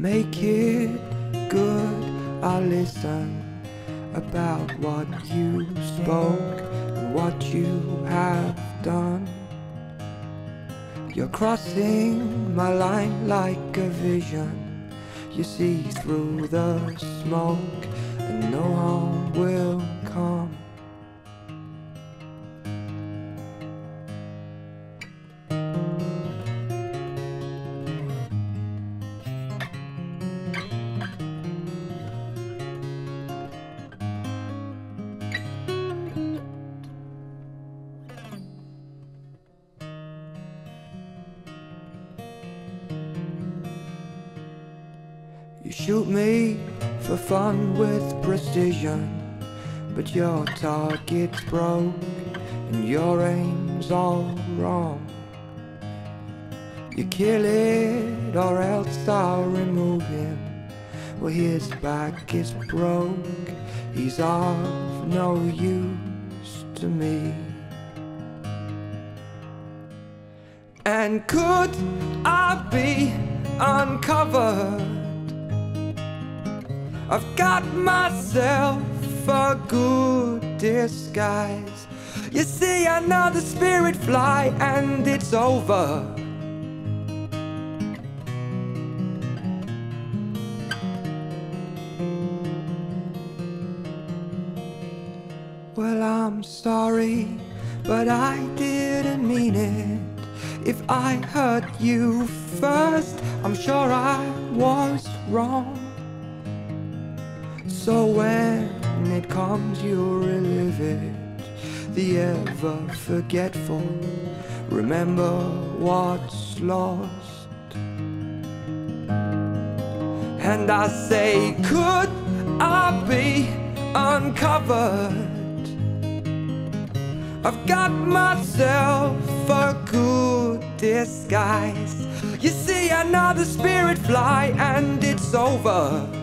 Make it good, I'll listen about what you spoke and what you have done. You're crossing my line like a vision. You see through the smoke, and no harm shoot me for fun with precision, but your target's broke and your aim's all wrong. You kill it or else I'll remove him. Well, his back is broke, he's of no use to me. And could I be uncovered? I've got myself a good disguise. You see, I know the spirit fly and it's over. Well, I'm sorry, but I didn't mean it. If I hurt you first, I'm sure I was wrong. So when it comes, you'll relive it. The ever forgetful, remember what's lost. And I say, could I be uncovered? I've got myself a good disguise. You see, another spirit fly and it's over.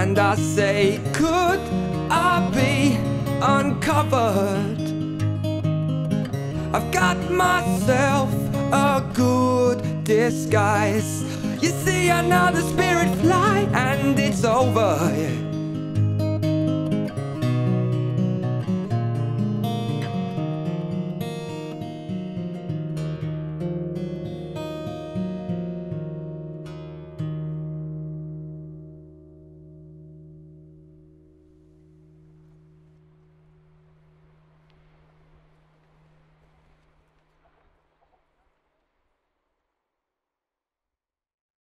And I say, could I be uncovered? I've got myself a good disguise. You see, another spirit fly and it's over.